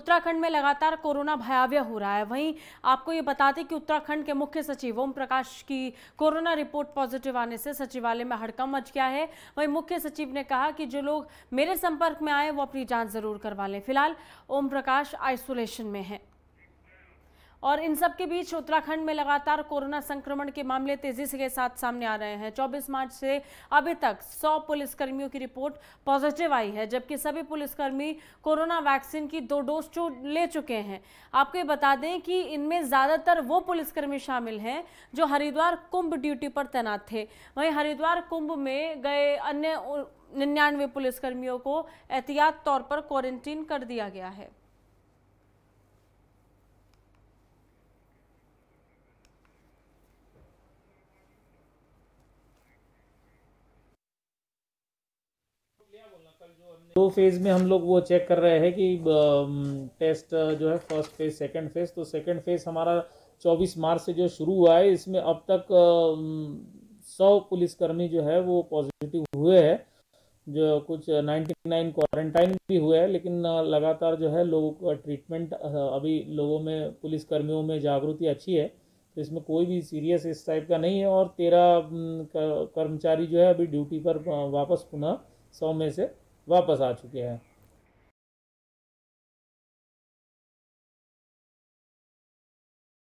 उत्तराखंड में लगातार कोरोना भयावह हो रहा है। वहीं आपको ये बता दें कि उत्तराखंड के मुख्य सचिव ओम प्रकाश की कोरोना रिपोर्ट पॉजिटिव आने से सचिवालय में हड़कम मच गया है। वहीं मुख्य सचिव ने कहा कि जो लोग मेरे संपर्क में आए, वो अपनी जाँच ज़रूर करवा लें। फ़िलहाल ओम प्रकाश आइसोलेशन में है। और इन सब के बीच उत्तराखंड में लगातार कोरोना संक्रमण के मामले तेज़ी से के साथ सामने आ रहे हैं। 24 मार्च से अभी तक 100 पुलिसकर्मियों की रिपोर्ट पॉजिटिव आई है, जबकि सभी पुलिसकर्मी कोरोना वैक्सीन की दो डोज ले चुके हैं। आपको ये बता दें कि इनमें ज़्यादातर वो पुलिसकर्मी शामिल हैं जो हरिद्वार कुंभ ड्यूटी पर तैनात थे। वहीं हरिद्वार कुंभ में गए अन्य निन्यानवे पुलिसकर्मियों को एहतियात तौर पर क्वारंटीन कर दिया गया है। दो फ़ेज़ में हम लोग वो चेक कर रहे हैं कि टेस्ट जो है फ़र्स्ट फ़ेज़ सेकंड फ़ेज़ तो सेकंड फ़ेज़ हमारा 24 मार्च से जो शुरू हुआ है, इसमें अब तक सौ पुलिसकर्मी जो है वो पॉजिटिव हुए हैं। जो कुछ 99 क्वारंटाइन भी हुए हैं, लेकिन लगातार जो है लोगों का ट्रीटमेंट अभी लोगों में, पुलिसकर्मियों में जागृति अच्छी है। तो इसमें कोई भी सीरियस इस टाइप का नहीं है और तेरह कर्मचारी जो है अभी ड्यूटी पर वापस पुनः सौ में से वापस आ चुके हैं।